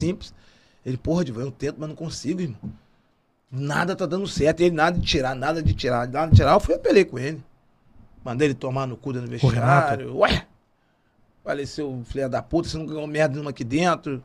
simples. Ele, porra, Divan, eu tento, mas não consigo, irmão. Nada tá dando certo. Ele, nada de tirar, nada de tirar, nada de tirar. Eu fui apelei com ele. Mandei ele tomar no cu da do O vestiário. Ué! Faleceu, filha da puta, você não ganhou merda nenhuma aqui dentro.